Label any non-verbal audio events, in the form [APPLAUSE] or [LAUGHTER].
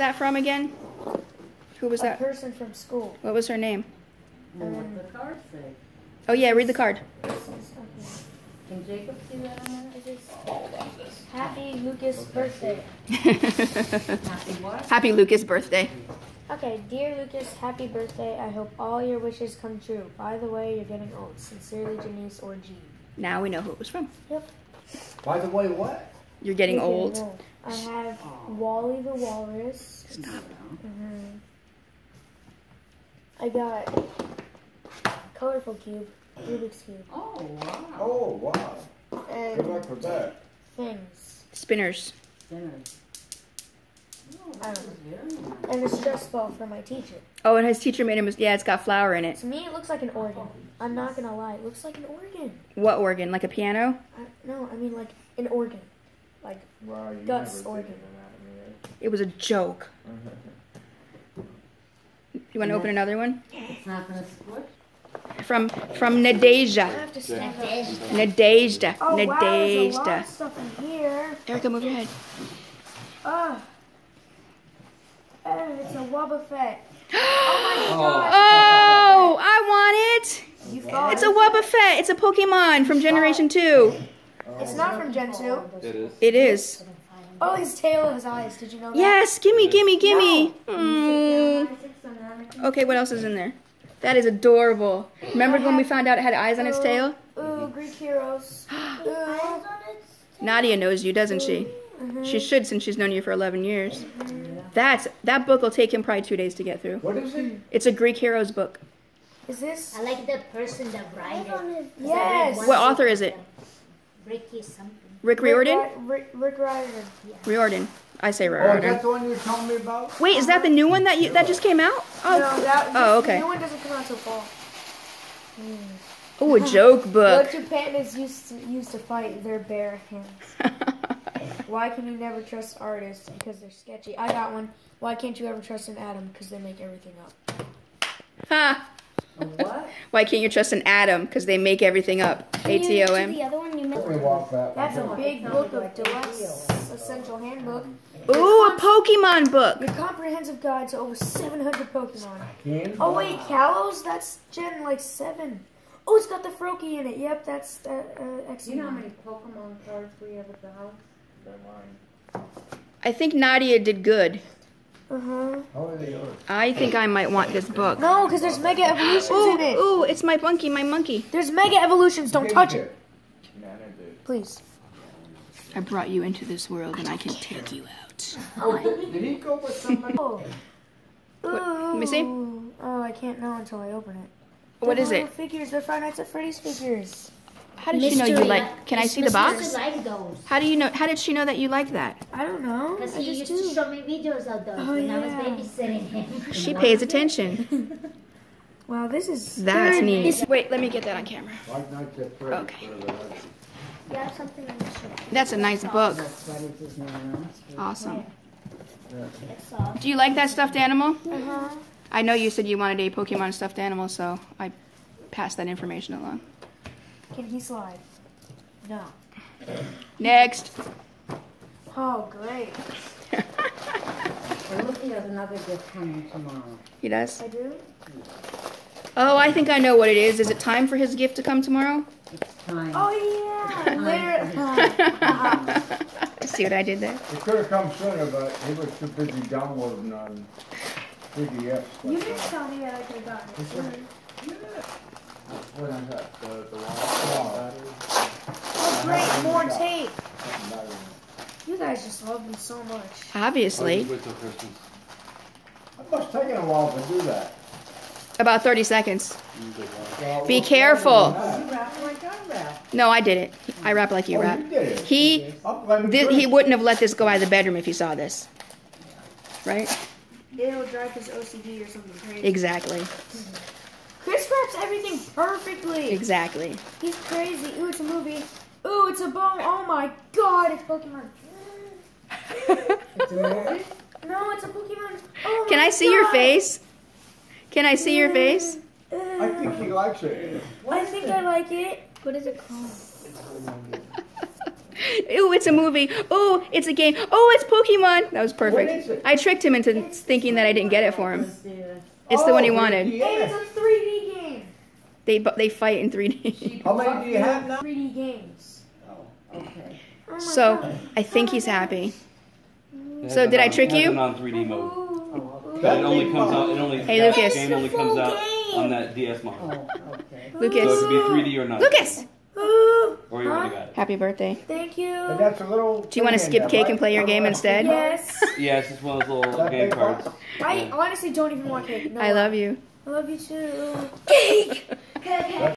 that from again? Who was A that? person from school. What was her name? And what's the card say? Oh yeah, read the card. Can Jacob see that on there? Happy Lukas' birthday. [LAUGHS] Happy what? Happy Lukas' birthday. Okay, dear Lukas, happy birthday. I hope all your wishes come true. By the way, you're getting old. Sincerely, Janice or G. Now we know who it was from. Yep. By the way, what? You're getting You're old. I have Wally the Walrus. Stop. Mhm. I got colorful cube, Rubik's cube, Oh, wow. Oh, wow. Good and luck with that. things, Spinners. Sinners. Oh, I that don't was very nice. and a stress ball for my teacher. Oh, and his teacher made him. Yeah, it's got flour in it. To me, it looks like an organ. I'm not gonna lie, it looks like an organ. What organ? Like a piano? I, no, I mean like an organ, like Wow, you Guts organ. it was a joke. [LAUGHS] You want to open another one? It's not gonna squish? From from I Nadeja. have to stand up. Nadejda. Oh wow, there's a lot Nadejda. of stuff in here. Erica, move your head. Ah. And it's a Wobbuffet. [GASPS] Oh my god. Oh, I want it. You thought It's a Wobbuffet. It's a Pokemon from Generation 2. It's not from Gen 2. It is. It is. Oh, his tail and his eyes. Did you know that? Yes, gimme, gimme, gimme. Mm. Okay, what else is in there? That is adorable. Remember when we found out it had eyes on its tail? Ooh, Greek heroes. [GASPS] Ooh. Nadia knows you, doesn't she? She should since she's known you for 11 years. That's that book will take him probably two days to get through. What is it? It's a Greek heroes book. Is this? I like the person that write it. Yes. What author is it? Ricky something. Rick Riordan? Rick, Rick Riordan. Riordan. I say Oh, is Riordan. that the one you were telling me about? Wait, is that the new one that you that just came out? Oh. No, Oh, that, oh, okay. The new one doesn't come out till fall. oh, a joke What [LAUGHS] book. do pandas used to, use to fight their bare hands? [LAUGHS] Why can you never trust artists? Because they're sketchy. I got one. Why can't you ever trust an atom? Because they make everything up. Ha. A what? [LAUGHS] Why can't you trust an atom? Because they make everything up. A T O M. The other one you Let me meant. walk that That's a big book of deluxe essential handbook. Ooh, a Pokemon book. Your comprehensive guide to over 700 Pokemon. Oh wait, Kalos? That's Gen like seven. Oh, it's got the Froakie in it. Yep, that's that. Uh, Do you know how many Pokemon cards we have at the house? They're mine. I think Nadia did good. Uh huh. How are they yours? I think I might want this book. No, because there's Mega Evolutions Ooh, in it. ooh, it's my monkey, my monkey. There's Mega Evolutions. Don't touch it, please. I brought you into this world and I can take you out. Did he go with somebody? Oh. What- Ooh. let me see. Oh, I can't know until I open it. What They're is it? Figures. They're Five Nights at Freddy's figures. How did she know you like? Can I see the box? like those. How do you know? How did she know that you like that? I don't know. Because I he just used to show me videos of those Oh, when I yeah. was babysitting him. She pays attention. [LAUGHS] Wow, this is. That's third- neat. Wait, let me get that on camera. Like nights at Freddy's. Okay. Yeah, something on this one. That's a nice book. That's what it is now. Awesome. Do you like that stuffed animal? Uh huh. I know you said you wanted a Pokemon stuffed animal, so I passed that information along. Can he slide? No. Next. Oh, great. Well, Lucy has another gift coming tomorrow. he does. I do. Oh, I think I know what it is. Is it time for his gift to come tomorrow? It's time. Oh yeah. Literally. [LAUGHS] See what I did there? It could have come sooner, but he was too busy downloading um, on PDF. you stuff. didn't tell me that I could have gotten it. sooner. What is that? The, the wall battery. Oh great, more tape. You guys just love me so much. Obviously. Wait till Christmas. It must have taken a while to do that. About 30 seconds. You did well. Well, Be careful. longer than that? Wrap like I wrap. No, I did it. I rap like you Oh, rap. you did. He Up he wouldn't have let this go out of the bedroom if he saw this. Right? It'll drive his OCD or something crazy. Exactly. [LAUGHS] Chris wraps everything perfectly. Exactly. He's crazy. Ooh, it's a movie. Ooh, it's a bone. Oh my god, it's Pokemon. It's a movie? No, it's a Pokemon. Oh Can my I see your face? Can I see your face? Uh, I think he likes it. I think I like it. What is it called? [LAUGHS] Ooh, it's a movie. Ooh, it's a game. Oh, it's Pokemon. That was perfect. I tricked him into thinking that I didn't get it for him. Let's see this. It's the one he Oh, wanted. Hey, it's yeah. a 3D game. They bu- they fight in 3D. [LAUGHS] How many do you have now? 3D games. Oh, okay. Oh my So God. I think he's happy. Mm. So did it I trick it has you? it on 3D mode. Oh, oh But it only comes out. It only Hey, that Lukas. game only comes out on that DS model. oh, okay. [LAUGHS] So it Lukas, could be 3D or not. Lukas, Or you already got it. happy birthday. thank you. And that's a little. Do you want to skip cake right? and play your game uh-huh. instead? Yes. [LAUGHS] Yeah, it's just one of those little game cards. I honestly don't even want cake. No I love you. I love you too. Cake. Okay, okay.